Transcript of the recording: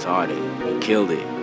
retarded. You killed it.